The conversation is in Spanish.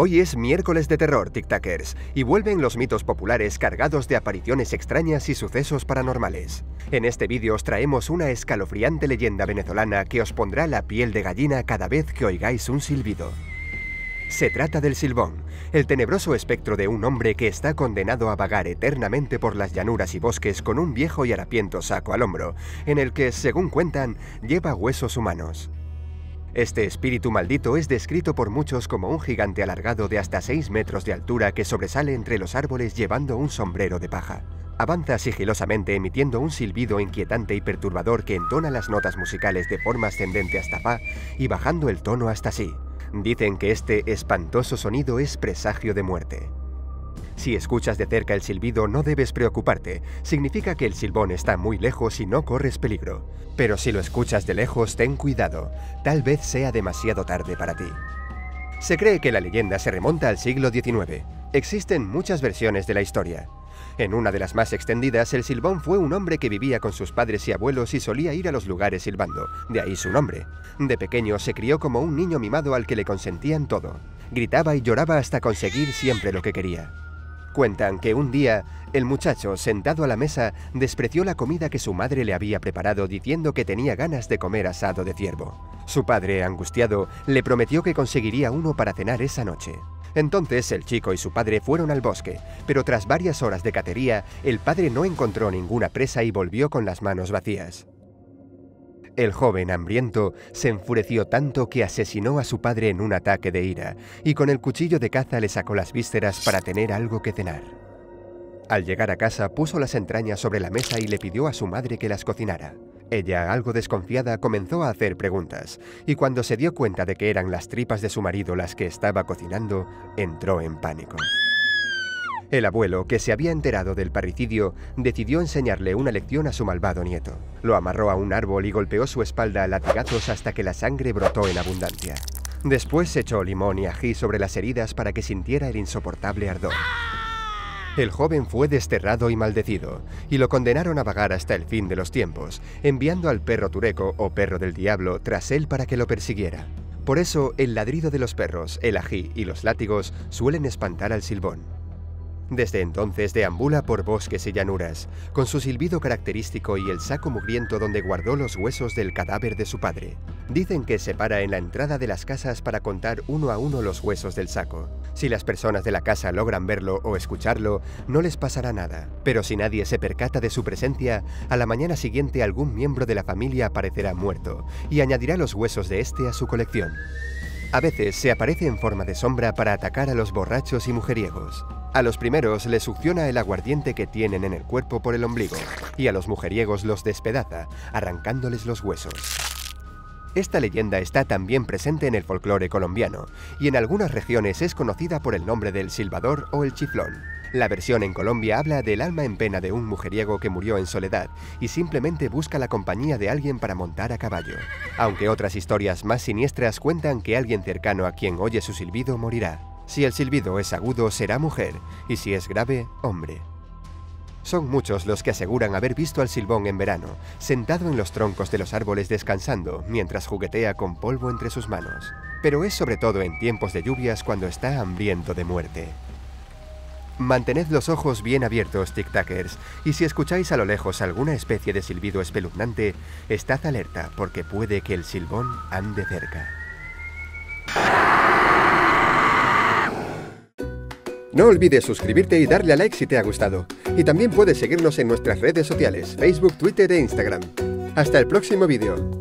Hoy es miércoles de terror, tic-tackers, y vuelven los mitos populares cargados de apariciones extrañas y sucesos paranormales. En este vídeo os traemos una escalofriante leyenda venezolana que os pondrá la piel de gallina cada vez que oigáis un silbido. Se trata del Silbón, el tenebroso espectro de un hombre que está condenado a vagar eternamente por las llanuras y bosques con un viejo y harapiento saco al hombro, en el que, según cuentan, lleva huesos humanos. Este espíritu maldito es descrito por muchos como un gigante alargado de hasta 6 metros de altura que sobresale entre los árboles llevando un sombrero de paja. Avanza sigilosamente emitiendo un silbido inquietante y perturbador que entona las notas musicales de forma ascendente hasta fa y bajando el tono hasta si. Dicen que este espantoso sonido es presagio de muerte. Si escuchas de cerca el silbido no debes preocuparte, significa que el silbón está muy lejos y no corres peligro. Pero si lo escuchas de lejos, ten cuidado, tal vez sea demasiado tarde para ti. Se cree que la leyenda se remonta al siglo XIX. Existen muchas versiones de la historia. En una de las más extendidas, el silbón fue un hombre que vivía con sus padres y abuelos y solía ir a los lugares silbando, de ahí su nombre. De pequeño se crió como un niño mimado al que le consentían todo. Gritaba y lloraba hasta conseguir siempre lo que quería. Cuentan que un día el muchacho, sentado a la mesa, despreció la comida que su madre le había preparado diciendo que tenía ganas de comer asado de ciervo. Su padre, angustiado, le prometió que conseguiría uno para cenar esa noche. Entonces el chico y su padre fueron al bosque, pero tras varias horas de cacería, el padre no encontró ninguna presa y volvió con las manos vacías. El joven hambriento se enfureció tanto que asesinó a su padre en un ataque de ira y con el cuchillo de caza le sacó las vísceras para tener algo que cenar. Al llegar a casa puso las entrañas sobre la mesa y le pidió a su madre que las cocinara. Ella, algo desconfiada, comenzó a hacer preguntas, y cuando se dio cuenta de que eran las tripas de su marido las que estaba cocinando, entró en pánico. El abuelo, que se había enterado del parricidio, decidió enseñarle una lección a su malvado nieto. Lo amarró a un árbol y golpeó su espalda a latigazos hasta que la sangre brotó en abundancia. Después echó limón y ají sobre las heridas para que sintiera el insoportable ardor. El joven fue desterrado y maldecido, y lo condenaron a vagar hasta el fin de los tiempos, enviando al perro tureco o perro del diablo tras él para que lo persiguiera. Por eso, el ladrido de los perros, el ají y los látigos suelen espantar al silbón. Desde entonces deambula por bosques y llanuras, con su silbido característico y el saco mugriento donde guardó los huesos del cadáver de su padre. Dicen que se para en la entrada de las casas para contar uno a uno los huesos del saco. Si las personas de la casa logran verlo o escucharlo, no les pasará nada. Pero si nadie se percata de su presencia, a la mañana siguiente algún miembro de la familia aparecerá muerto y añadirá los huesos de este a su colección. A veces se aparece en forma de sombra para atacar a los borrachos y mujeriegos. A los primeros les succiona el aguardiente que tienen en el cuerpo por el ombligo y a los mujeriegos los despedaza, arrancándoles los huesos. Esta leyenda está también presente en el folclore colombiano y en algunas regiones es conocida por el nombre del silbador o el chiflón. La versión en Colombia habla del alma en pena de un mujeriego que murió en soledad y simplemente busca la compañía de alguien para montar a caballo. Aunque otras historias más siniestras cuentan que alguien cercano a quien oye su silbido morirá. Si el silbido es agudo, será mujer, y si es grave, hombre. Son muchos los que aseguran haber visto al silbón en verano, sentado en los troncos de los árboles descansando, mientras juguetea con polvo entre sus manos. Pero es sobre todo en tiempos de lluvias cuando está hambriento de muerte. Mantened los ojos bien abiertos, tic-tackers, y si escucháis a lo lejos alguna especie de silbido espeluznante, estad alerta porque puede que el silbón ande cerca. No olvides suscribirte y darle a like si te ha gustado. Y también puedes seguirnos en nuestras redes sociales, Facebook, Twitter e Instagram. Hasta el próximo vídeo.